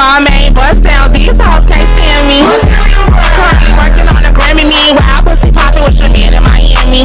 Bomb ain't bust down, these hoes can't stand me. Currently working on a Grammy, meanwhile pussy popping with your man in Miami.